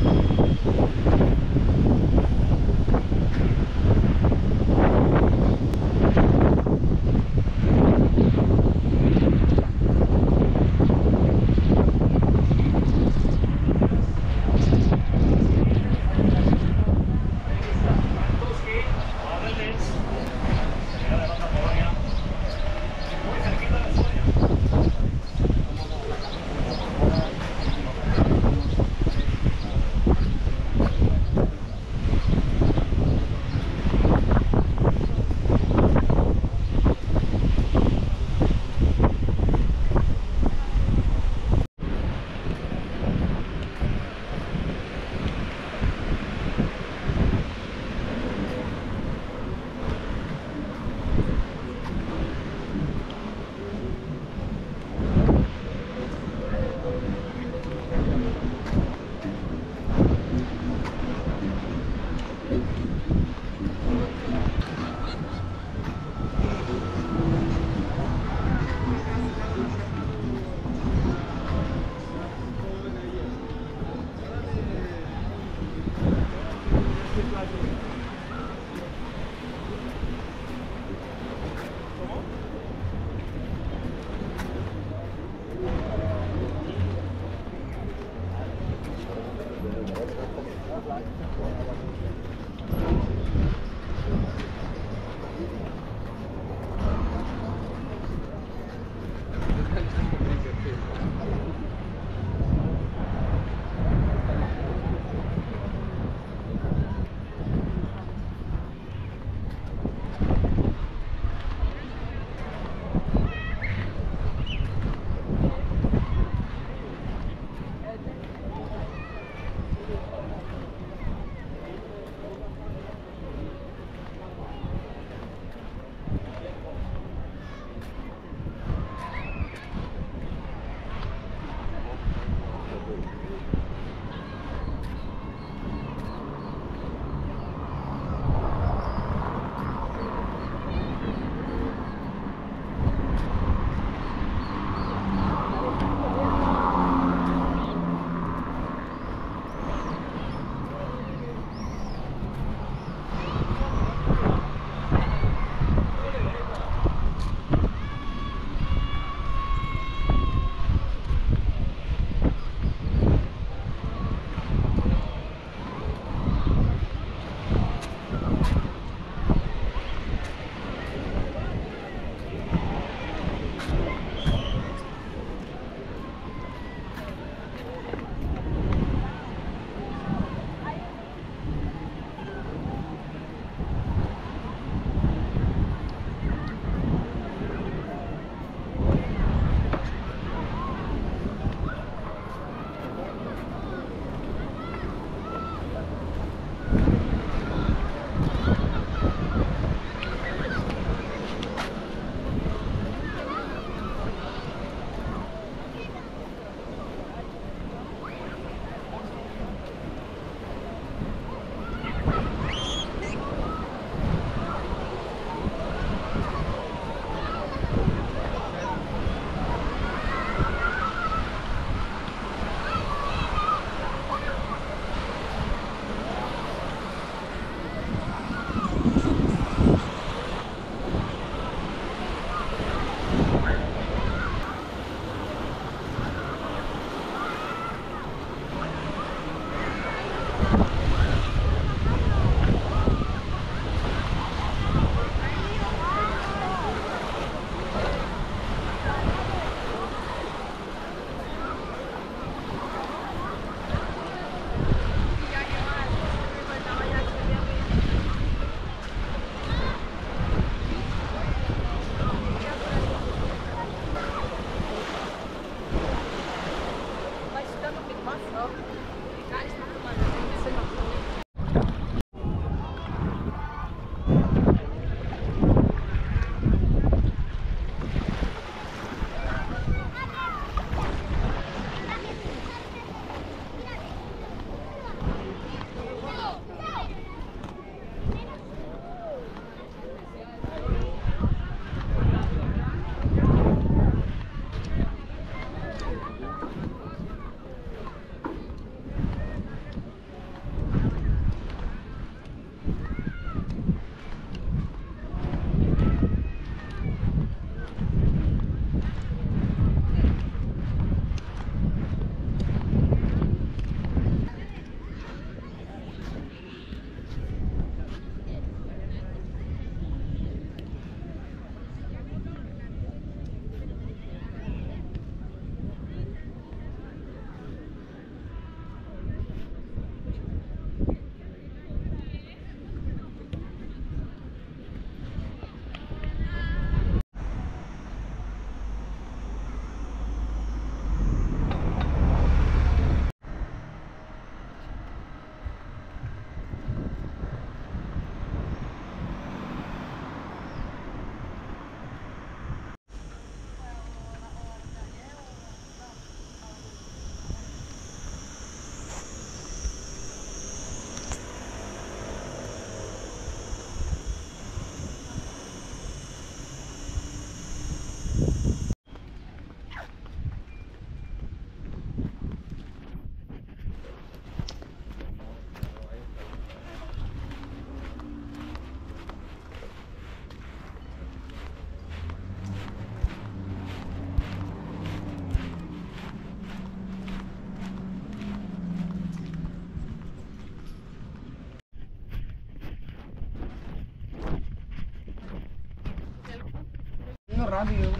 Thank you. rádio.